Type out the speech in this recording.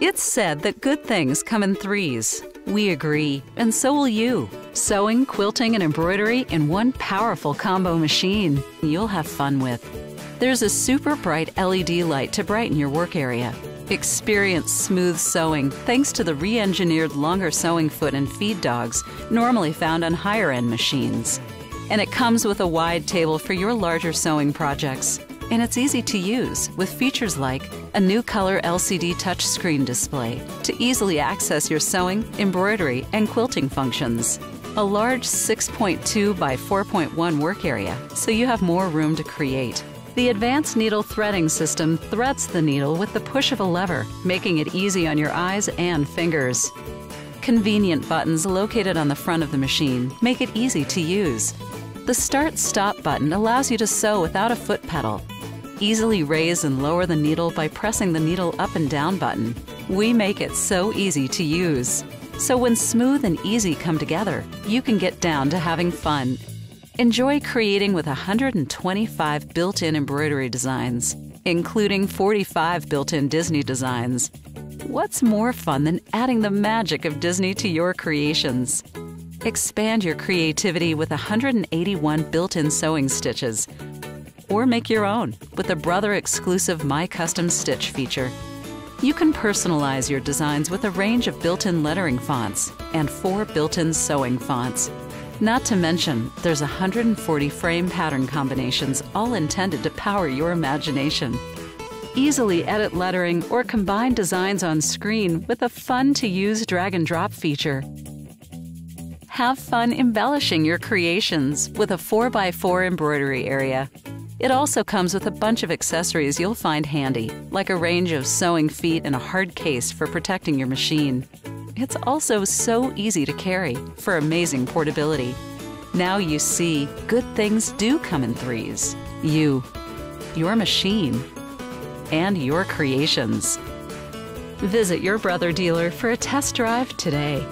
It's said that good things come in threes. We agree, and so will you. Sewing, quilting, and embroidery in one powerful combo machine you'll have fun with. There's a super bright LED light to brighten your work area. Experience smooth sewing thanks to the re engineered longer sewing foot and feed dogs normally found on higher end machines. And it comes with a wide table for your larger sewing projects. And it's easy to use with features like a new color LCD touchscreen display to easily access your sewing, embroidery, and quilting functions. A large 6.2 by 4.1 work area so you have more room to create. The advanced needle threading system threads the needle with the push of a lever, making it easy on your eyes and fingers. Convenient buttons located on the front of the machine make it easy to use. The Start Stop button allows you to sew without a foot pedal. Easily raise and lower the needle by pressing the needle up and down button. We make it so easy to use. So when smooth and easy come together, you can get down to having fun. Enjoy creating with 125 built in embroidery designs, including 45 built in Disney designs. What's more fun than adding the magic of Disney to your creations? Expand your creativity with 181 built in sewing stitches. Or make your own with the Brother exclusive My Custom Stitch feature. You can personalize your designs with a range of built in lettering fonts and four built in sewing fonts. Not to mention, there's 140 frame pattern combinations, all intended to power your imagination. Easily edit lettering or combine designs on screen with a fun to use drag and drop feature. Have fun embellishing your creations with a 4x4 embroidery area. It also comes with a bunch of accessories you'll find handy, like a range of sewing feet and a hard case for protecting your machine. It's also so easy to carry for amazing portability. Now you see, good things do come in threes. You, your machine, and your creations. Visit your brother dealer for a test drive today.